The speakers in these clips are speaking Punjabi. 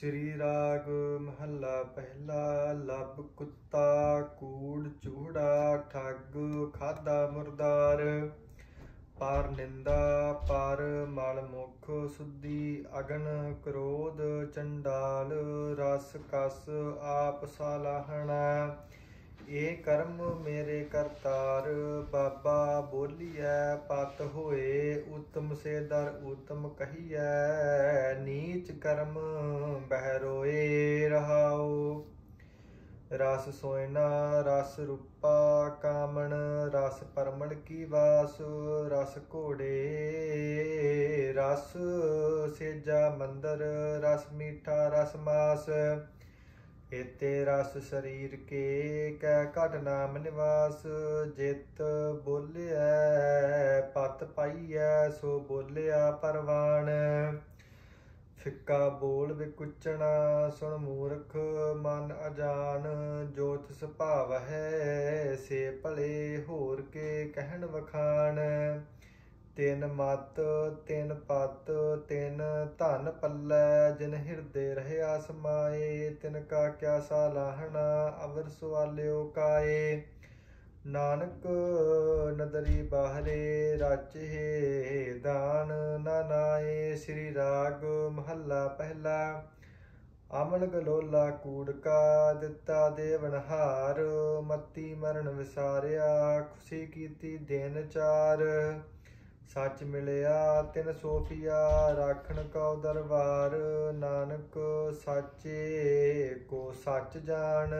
ਸ੍ਰੀ ਰਾਗ ਮਹੱਲਾ ਪਹਿਲਾ ਲੱਭ ਕੁੱਤਾ, ਕੂੜ ਚੂੜਾ, ਠੱਗ ਖਾਦਾ ਮੁਰਦਾਰ। ਪਰ ਨਿੰਦਾ, ਪਰ ਮਲ ਮੁਖ ਸੁਧੀ, ਅਗਨ ਕ੍ਰੋਧ ਚੰਡਾਲ, ਰਸ ਕਸ ਆਪ ਸਾਲਾਹਣਾ। ਇਹ ਕਰਮ ਮੇਰੇ ਕਰਤਾਰ, ਬਾਬਾ ਬੋਲੀਐ, ਪਤ ਹੋਏ, ਉਤਮ ਸੇ ਦਰ ਉਤਮ ਕਹੀਐ, ਨੀਚ ਕਰਮ ਬਹਿ ਰੋਏ ਰਹਾਉ। ਰਸ ਸੋਇਨਾ, ਰਸ ਰੂਪਾ ਕਾਮਣ, ਰਸ ਪਰਮਣ ਕੀ ਵਾਸ, ਰਸ ਘੋੜੇ, ਰਸ ਸੇਜਾ ਮੰਦਰ, ਰਸ ਮੀਠਾ, ਰਸ ਮਾਸ। ਇਤੇ ਰਸ ਸਰੀਰ ਕੇ ਕੈ ਘਟ ਨਾਮ ਨਿਵਾਸ, ਜਿਤ ਬੋਲਿਐ, ਪਤ ਪਾਈਐ, ਸੋ ਬੋਲਿਆ ਪਰਵਾਨ ਫਿੱਕਾ ਬੋਲ ਵਿਕੁਚਣਾ, ਸੁਣ ਮੂਰਖ ਮਨ ਅਜਾਨ, ਜੋਤ ਸੁਭਾਵ ਹੈ ਸੇ ਭਲੇ ਹੋਰ ਕੇ ਕਹਿਣ ਵਖਾਣ। ਤਿਨ ਮਤ, ਤਿਨ ਪਤ, ਤਿਨ ਧਨ ਪੱਲੈ, ਜਿਨ ਹਿਰਦੇ ਰਹਿਆ ਸਮਾਏ ਤਿਨ ਕਾ ਕਿਆ ਸਾਲਾਹਣਾ ਅਵਰ ਸੁਆਲਿਓ ਕਾਏ। ਨਾਨਕ ਨਦਰੀ ਬਾਹਰੇ ਰਾਚੇ ਦਾਨ ਨਾ ਸ੍ਰੀ ਰਾਗ ਮਹੱਲਾ ਪਹਿਲਾ। ਅਮਲ ਗਲੋਲਾ ਕੂੜਕਾ ਦਿੱਤਾ ਦੇਵਨਹਾਰ ਮਤੀ ਮਰਨ ਵਿਸਾਰਿਆ, ਖੁਸ਼ੀ ਕੀਤੀ ਦਿਨ ਚਾਰ। ਸੱਚ ਮਿਲਿਆ, ਤਿਨ ਸੋਫੀਆ ਰਾਖਣ ਕਉ ਦਰਬਾਰ। ਨਾਨਕ ਸਾਚੇ, ਕੋ ਸੱਚ ਜਾਣ।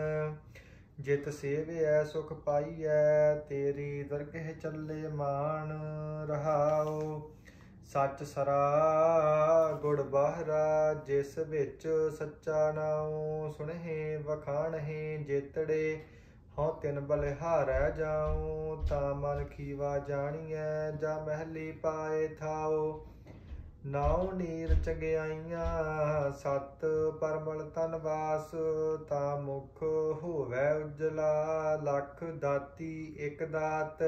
ਜਿਤ ਸੇਵਿਐ, ਸੁਖ ਪਾਈਐ, ਤੇਰੀ ਦਰਗਹਿ ਚੱਲੇ ਮਾਨ ਰਹਾਉ। ਸੱਚ ਸਰਾ ਗੁੜ ਬਾਹਰਾ, ਜਿਸ ਵਿੱਚ ਸੱਚਾ ਨਾਉ ਸੁਣਹਿ, ਵਖਾਣਹਿ, ਜੇਤੜੇ। ਹਉ ਤਿਨ ਬਲਿਹਾਰੈ ਜਾਉ, ਤਾਂ ਮਨ ਖੀਵਾ ਜਾਣੀਐ, ਜਾ ਮਹਿਲੀ ਪਾਏ ਥਾਉ। ਨਾਉ ਨੀਰ ਚੰਗਿਆਈਆਂ, ਸਤ ਪਰਮਲ ਤਨ ਵਾਸ, ਤਾ ਮੁਖ ਹੋਵੇ ਉਜਲਾ, ਲਖ ਦਾਤੀ ਇਕ ਦਾਤ।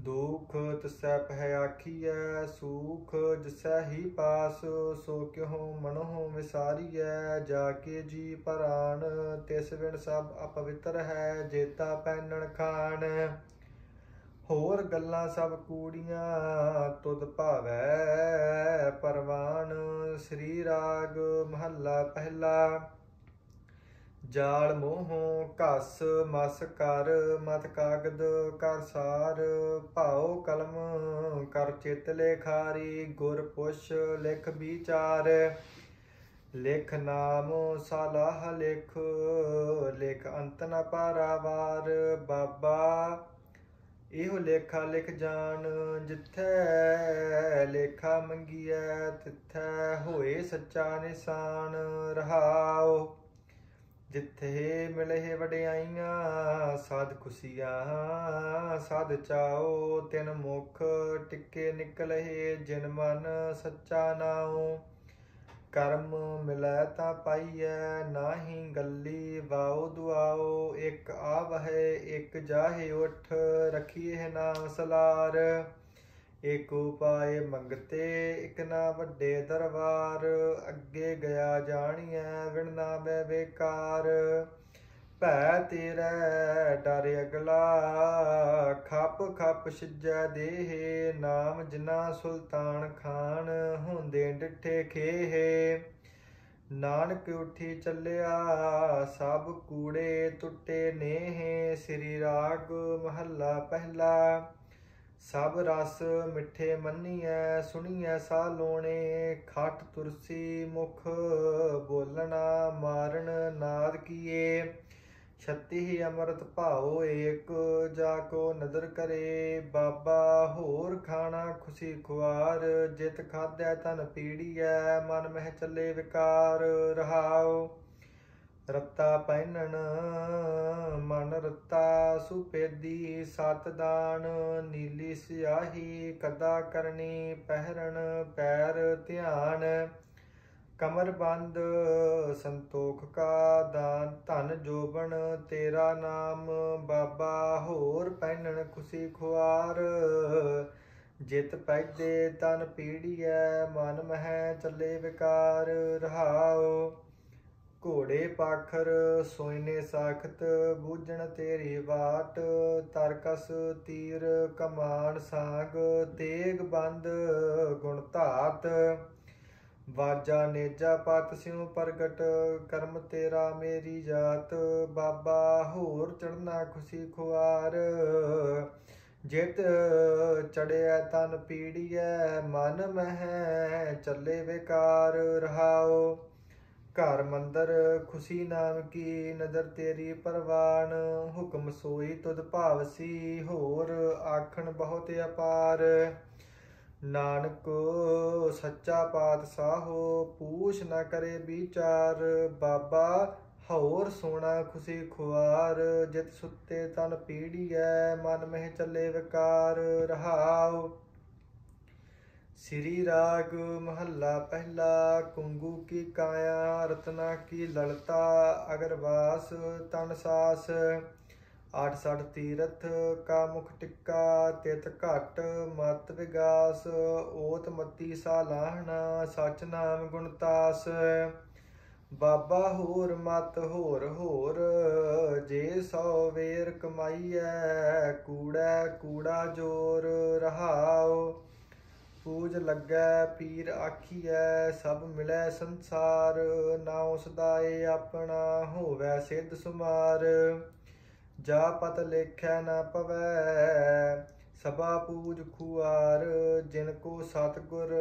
ਦੁਖ ਤਸੈ ਪਹਿ ਆਖੀਐ, ਸੂਖ ਜਿਸੈ ਹੀ ਪਾਸ, ਸੋ ਕਿਉ ਮਨਹੁ ਵਿਸਾਰੀਐ? ਜਾ ਕੇ ਜੀ ਪਰਾਨ ਤਿਸ ਵਿਣ ਸਭ ਅਪਵਿੱਤਰ ਹੈ, ਜੇਤਾ ਪੈਨਣ ਖਾਣ ਹੋਰ ਗੱਲਾਂ ਸਭ ਕੂੜੀਆਂ, ਤੁਧ ਭਾਵੈ ਪਰਵਾਨ। ਸ੍ਰੀ ਰਾਗ ਮਹੱਲਾ ਪਹਿਲਾ। ਜਾਲ ਮੋਹੋਂ ਘਸ, ਮਸ ਕਰ, ਮਤ ਕਾਗਦ ਕਰ ਸਾਰ, ਭਾਉ ਕਲਮ ਕਰ ਚਿਤ ਲੇਖਾਰੀ ਗੁਰ ਪੁਛ ਲਿਖ ਵਿਚਾਰ। ਲਿਖ ਨਾਮ ਸਲਾਹ ਲਿਖ ਲਿਖ ਅੰਤ ਨ ਪਾਰਾਵਾਰ। ਬਾਬਾ, ਇਹੋ ਲੇਖਾ ਲਿਖ ਜਾਣ, ਜਿੱਥੈ ਲੇਖਾ ਮੰਗੀਐ, ਤਿੱਥੈ ਹੋਏ ਸੱਚਾ ਨਿਸ਼ਾਨ ਰਹਾਉ। ਜਿੱਥੇ ਮਿਲੇ ਵਡਿਆਈਆਂ, ਸਾਧ ਖੁਸ਼ੀਆਂ, ਸਾਧ ਚਾਓ, ਤਿਨ ਮੁਖ ਟਿੱਕੇ ਨਿਕਲੇ ਜਿਨ ਮਨ ਸੱਚਾ ਨਾਉ। ਕਰਮ ਮਿਲੈ ਤਾਂ ਪਾਈਐ, ਨਾਹੀ ਗੱਲੀ ਵਾਉ ਦੁਆਓ ਇੱਕ ਆਵਹਿ, ਇੱਕ ਜਾਹੇ, ਉਠ ਰਖੀਏ ਨਾਮ ਸਲਾਰ। ਇਕ ਉਪਾਏ ਮੰਗਤੇ, ਇਕ ਨਾ ਵੱਡੇ ਦਰਬਾਰ, ਅੱਗੇ ਗਿਆ ਜਾਣੀਐ, ਵਿਣ ਨਾ ਬੈ ਬੇਕਾਰ। ਭੈ ਤੇਰੇ, ਡਰ ਅਗਲਾ, ਖੱਪ ਖੱਪ ਸਿਜੈ ਦੇਹ, ਨਾਮ ਜਿਨਾ ਸੁਲਤਾਨ ਖਾਨ, ਹੁੰਦੇ ਡਿਠੇ ਖੇਹ। ਨਾਨਕ ਉਠੀ ਚੱਲਿਆ, ਸਭ ਕੂੜੇ ਟੁੱਟੇ ਨੇਹ, ਸ੍ਰੀ ਰਾਗ ਮਹੱਲਾ ਪਹਿਲਾ। ਸਭ ਰਸ ਮਿੱਠੇ ਮੰਨੀਐ, ਸੁਣੀਐ ਸਾ ਲੋਣੇ। ਖਟ ਤੁਰਸੀ ਮੁਖ ਬੋਲਣਾ, ਮਾਰਨ ਨਾਦ ਕੀਏ। ਛੱਤੀ ਅਮਰਤ ਭਾਉ ਏਕ, ਜਾ ਕੋ ਨਦਰ ਕਰੇ। ਬਾਬਾ ਹੋਰ ਖਾਣਾ ਖੁਸ਼ੀ ਖੁਆਰ, ਜਿਤ ਖਾਦੈ ਤਨ ਪੀੜੀਐ, ਮਨ ਮਹਿ ਚੱਲੇ ਵਿਕਾਰ ਰਹਾਉ। ਰੱਤਾ ਪਹਿਨਣ, ਮਨ ਰੱਤਾ ਸੁਪੇਦੀ ਸਤ ਦਾਨ, ਨੀਲੀ ਸਿਆਹੀ ਕਦਾ ਕਰਨੀ ਪਹਿਰਣ ਪੈਰ ਧਿਆਨ। ਕਮਰ ਬੰਦ, ਸੰਤੋਖ ਕਾ ਦਾਨ, ਧਨ ਜੋਬਨ, ਤੇਰਾ ਨਾਮ ਬਾਬਾ ਹੋਰ ਪਹਿਨਣ ਖੁਸ਼ੀ ਖੁਆਰ। ਜਿਤ ਪੈਦੇ ਤਨ ਪੀੜੀਐ, ਮਨ ਮਹਿ ਚੱਲੇ ਵਿਕਾਰ ਰਹਾਓ ਘੋੜੇ ਪਾਖਰ ਸੋਇਨੇ ਸਾਖਤ, ਬੂਝਣ ਤੇਰੀ ਬਾਟ ਤਰਕਸ ਤੀਰ ਕਮਾਨ ਸਾਗ, ਤੇਗ ਬੰਦ ਗੁਣ ਧਾਤ। ਵਾਜਾ ਨੇਜਾ ਪਤ ਸਿਉ ਪ੍ਰਗਟ, ਕਰਮ ਤੇਰਾ ਮੇਰੀ ਜਾਤ, ਬਾਬਾ ਹੋਰ ਚੜਨਾ ਖੁਸ਼ੀ ਖੁਆਰ। ਜਿਤ ਚੜਿਆ ਤਨ ਪੀੜੀਐ, ਮਨ ਮਹਿ ਚੱਲੇ ਵਿਕਾਰ ਰਹਾਓ ਘਰ ਮੰਦਰ, ਖੁਸ਼ੀ ਨਾਮ ਕੀ, ਨਜ਼ਰ ਤੇਰੀ ਪਰਵਾਨ, ਹੁਕਮ ਸੋਈ ਤੁਧ ਭਾਵਸੀ, ਹੋਰ ਆਖਣ ਬਹੁਤ ਅਪਾਰ। ਨਾਨਕ, ਸੱਚਾ ਪਾਤਸ਼ਾਹੋ, ਪੂਛ ਨਾ ਕਰੇ ਵਿਚਾਰ। ਬਾਬਾ, ਹੋਰ ਸੋਣਾ ਖੁਸ਼ੀ ਖੁਆਰ, ਜਿਤ ਸੁੱਤੇ ਤਨ ਪੀੜੀਐ, ਮਨ ਮਹਿ ਚੱਲੇ ਵਿਕਾਰ। ਰਹਾਉ। ਸ੍ਰੀ ਰਾਗ ਮਹੱਲਾ ਪਹਿਲਾ, ਕੁੰਗੂ ਕੀ ਕਾਇਆ, ਰਤਨਾ ਕੀ ਲਲਤਾ, ਅਗਰਵਾਸ ਤਨ ਸਾਸ। 86 ਤੀਰਥ ਕਾ ਮੁਖ ਟਿੱਕਾ ਤਿਤ ਘਟ ਮਤ ਵਿਗਾਸ। ਓਤ ਮਤੀ ਸਾਲਾਹਣਾ ਸਚ ਨਾਮ ਗੁਣਤਾਸ ਬਾਬਾ ਹੋਰ ਮਤ ਹੋਰ ਹੋਰ, ਜੇ ਸੋ ਵੇਰ ਕਮਾਈਐ, ਕੂੜਾ ਕੂੜਾ ਜੋਰ ਰਹਾਓ ਪੂਜ ਲੱਗੈ, ਪੀਰ ਆਖੀਐ, ਸਭ ਮਿਲੈ ਸੰਸਾਰ। ਨਾਉ ਸਦਾਏ ਆਪਣਾ ਹੋਵੈ ਸਿੱਧ ਸੁਮਾਰ। ਜਾ ਪਤ ਲੇਖੈ ਨਾ ਪਵੈ, ਸਭਾ ਪੂਜ ਖੁਆਰ। ਜਿਨ ਕੋ ਸਤਗੁਰ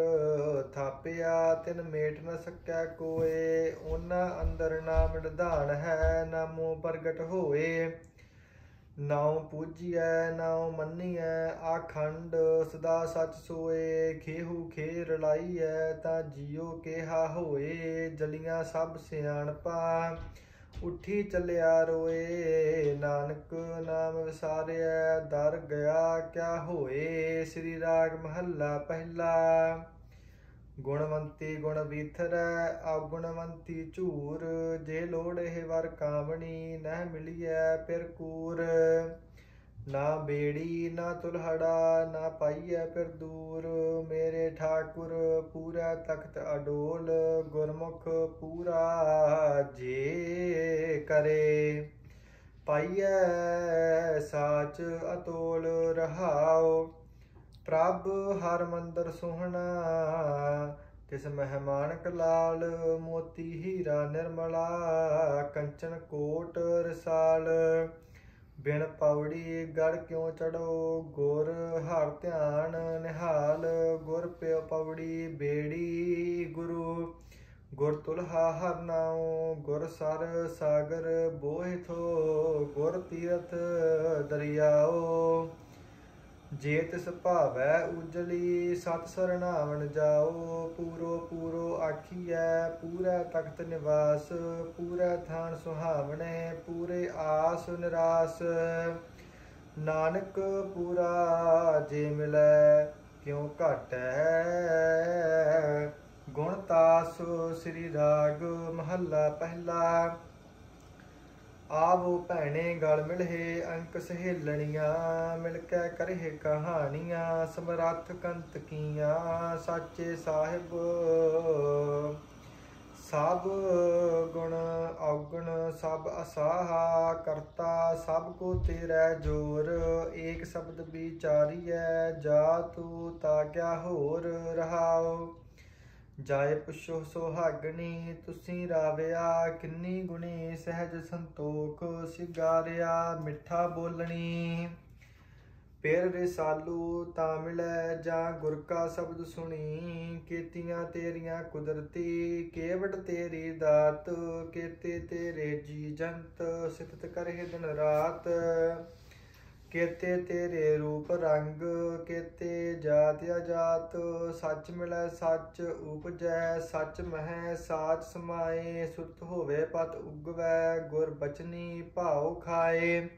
ਥਾਪਿਆ, ਤਿਨ ਮੇਟ ਨ ਸਕੈ ਕੋਏ। ਉਹਨਾਂ ਅੰਦਰ ਨਾਮ ਨਿਧਾਨ ਹੈ ਨਾਮੋ ਪ੍ਰਗਟ ਹੋਏ। ਨਾਉ ਪੂਜੀਐ, ਨਾਉ ਮੰਨੀਐ, ਆਖੰਡ ਸਦਾ ਸਚ ਸੋਏ, ਖੇਹੂ ਖੇ ਰਲਾਈਐ ਤਾਂ ਜੀਉ ਕੇਹਾ ਹੋਏ, ਜਲੀਆਂ ਸਭ ਸਿਆਣਪਾ, ਉੱਠੀ ਚੱਲਿਆ ਰੋਏ, ਨਾਨਕ ਨਾਮ ਵਿਸਾਰਿਆ ਦਰ ਗਿਆ ਕਿਆ ਹੋਏ, ਸ੍ਰੀ ਰਾਗ ਮਹੱਲਾ ਪਹਿਲਾ। ਗੁਣਵੰਤੀ ਗੁਣ ਵੀਥਰੈ ਆਗੁਣਵੰਤੀ ਝੂਰ, ਜੇ ਲੋੜ ਇਹ ਵਰ ਕਾਮਣੀ ਨਹਿ ਮਿਲੀਐ ਫਿਰ ਕੂਰ। ਨਾ ਬੇੜੀ, ਨਾ ਤੁਲਹੜਾ, ਨਾ ਪਾਈਐ ਫਿਰ ਦੂਰ। ਮੇਰੇ ਠਾਕੁਰ ਪੂਰਾ ਤਖਤ ਅਡੋਲ, ਗੁਰਮੁਖ ਪੂਰਾ ਜੇ ਕਰੇ। ਪਾਈਐ ਸਾਚ ਅਤੋਲ ਰਹਾਓ ਪ੍ਰਭ ਹਰ ਮੰਦਰ ਸੋਹਣਾ, ਤਿਸ ਮਹਿਮਾਨ ਕਲਾਲ ਮੋਤੀ ਹੀਰਾ ਨਿਰਮਲਾ, ਕੰਚਨ ਕੋਟ ਰਸਾਲ। ਬਿਨ ਪੌੜੀ ਗੜ ਕਿਉ ਚੜੋ ਗੁਰ ਹਰ ਧਿਆਨ ਨਿਹਾਲ। ਗੁਰ ਪਿਓ ਪੌੜੀ ਬੇੜੀ ਗੁਰੂ, ਗੁਰ ਤੁਲਹਾ ਹਰ ਨਾਉ, ਗੁਰ ਸਰ ਸਾਗਰ ਬੋਹਿ ਥੋ ਗੁਰ ਤੀਰਥ ਦਰਿਆਓ। ਜੇ ਤਿਸ ਭਾਵੈ ਉਜਲੀ, ਸਤ ਸਰਣਾਵਣ ਜਾਓ, ਪੂਰੋ ਪੂਰੋ ਆਖੀਐ, ਪੂਰਾ ਤਖਤ ਨਿਵਾਸ, ਪੂਰਾ ਥਾਨ ਸੁਹਾਵਣੇ, ਪੂਰੇ ਆਸ ਨਿਰਾਸ। ਨਾਨਕ ਪੂਰਾ ਜੇ ਮਿਲੈ, ਕਿਉ ਘਟੈ? ਗੁਣ ਤਾਸ ਸ੍ਰੀ ਰਾਗ ਮਹੱਲਾ ਪਹਿਲਾ। ਆਵੋ ਭੈਣੇ ਗਲ ਮਿਲਹੇ, ਅੰਕ ਸਹੇਲਣੀਆਂ, ਮਿਲ ਕੇ ਕਰਹਿ ਕਹਾਣੀਆਂ, ਸਮਰੱਥ ਕੰਤ ਕੀਆਂ, ਸਾਚੇ ਸਾਹਿਬ। ਸਭ ਗੁਣ ਔਗਣ, ਸਭ ਅਸਾਹਾ ਕਰਤਾ, ਸਭ ਕੋ ਤੇਰਾ ਜੋਰ, ਏਕ ਸ਼ਬਦ ਵਿਚਾਰੀਐ, ਜਾ ਤੂ ਤਾ ਕਿਆ ਹੋਰ ਰਹਾਓ ਜਾਏ ਪੁੱਛੋ ਸੁਹਾਗਣੀ ਤੁਸੀਂ ਰਾਵਿਆ, ਕਿੰਨੀ ਗੁਣੀ ਸਹਿਜ ਸੰਤੋਖ ਸਿਗਾਰਿਆ, ਮਿੱਠਾ ਬੋਲਣੀ। ਪੇਰ ਰਸਾਲੂ ਤਾਂ ਮਿਲੈ, ਜਾਂ ਗੁਰ ਕਾ ਸ਼ਬਦ ਸੁਣੀ। ਕੀਤੀਆਂ ਤੇਰੀਆਂ ਕੁਦਰਤੀ, ਕੇਵਟ ਤੇਰੀ ਦਾਤ, ਕੇਤੇ ਤੇਰੇ ਜੀ ਜੰਤ ਸਿਫਤ ਕਰੇ ਦਿਨ ਰਾਤ। ਕੇਤੇ ਤੇਰੇ ਰੂਪ ਰੰਗ, ਕੇਤੇ ਜਾਤ ਅਜਾਤ, ਸੱਚ ਮਿਲੈ ਸੱਚ, ਉਪਜੈ ਸੱਚ ਮਹਿ, ਸਾਚ ਸਮਾਏ ਸੁਰਤ ਹੋਵੇ ਪਤ ਉਗਵੈ, ਗੁਰ ਬਚਨੀ ਭਾਉ ਖਾਏ।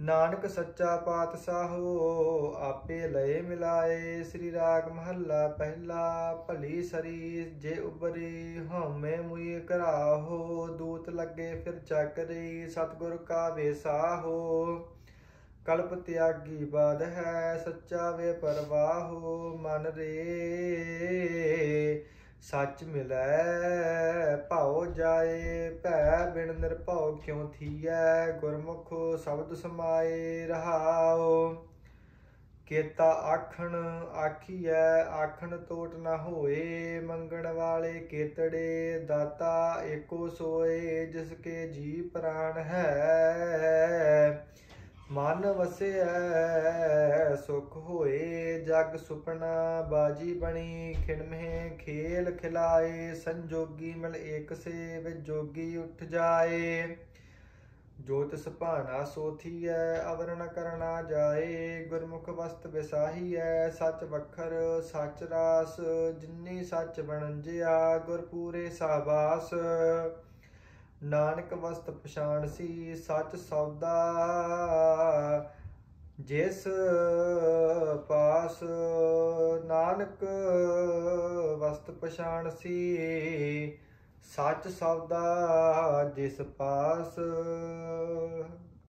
ਨਾਨਕ ਸੱਚਾ ਪਾਤਸ਼ਾਹੋ, ਆਪੇ ਲਏ ਮਿਲਾਏ। ਸ੍ਰੀ ਰਾਗ ਮਹੱਲਾ ਪਹਿਲਾ, ਭਲੀ ਸਰੀ, ਜੇ ਉਬਰੀ ਹਉਮੈ ਮੁਈ ਕਰਾਹੋ ਦੂਤ ਲੱਗੇ ਫਿਰ ਚੱਕਰੀ ਸਤਗੁਰ ਕਾ ਵੇਸਾਹੋ ਕਲਪ ਤਿਆਗੀ ਬਾਦ ਹੈ ਸੱਚਾ ਵੇ ਪਰਵਾਹੋ ਮਨ ਰੇ। ਸੱਚ ਮਿਲੈ ਭਾਉ ਜਾਏ, ਭੈ ਬਿਨ ਨਿਰਭਉ ਕਿਉ ਥੀਐ? ਗੁਰਮੁਖੋ ਸ਼ਬਦ ਸਮਾਏ ਰਹਾਓ ਕੇਤਾ ਆਖਣ ਆਖੀਐ, ਆਖਣ ਤੋਟ ਨਾ ਹੋਏ। ਮੰਗਣ ਵਾਲੇ ਕੇਤੜੇ, ਦਾਤਾ ਏਕੋ ਸੋਏ, ਜਿਸ ਕੇ ਜੀ ਪ੍ਰਾਣ ਹੈ। ਮਨ ਵਸਿਐ, ਸੁਖ ਹੋਏ, ਜਗ ਸੁਪਨਾ ਬਾਜੀ ਬਣੀ ਖਿਣਮੇ ਖੇਲ ਖਿਲਾਏ, ਸੰਜੋਗੀ ਮਿਲ ਏਕ ਸੇ ਵਿ ਜੋਗੀ ਉੱਠ ਜਾਏ। ਜੋ ਤਿਸ ਭਾਣਾ ਸੋਥੀਐ ਅਵਰ ਨ ਕਰਨਾ ਜਾਏ, ਗੁਰਮੁਖ ਵਸਤ ਵਿਸਾਹੀਐ ਸੱਚ ਵਖਰ, ਸਚ ਰਾਸ, ਜਿਨੀ ਸੱਚ ਬਣੰਜਿਆ ਗੁਰ ਪੂਰੇ ਸਾਬਾਸ। ਨਾਨਕ ਵਸਤ ਪਛਾਣ ਸੀ, ਸੱਚ ਸੌਦਾ। ਜਿਸ ਪਾਸ ਨਾਨਕ ਵਸਤ ਪਛਾਣ ਸੀ, ਸੱਚ ਸੌਦਾ। ਜਿਸ ਪਾਸ